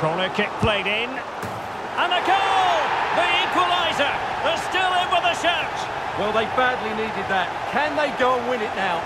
Corner kick played in. And a goal! The equaliser! They're still in with a shout! Well, they badly needed that. Can they go and win it now?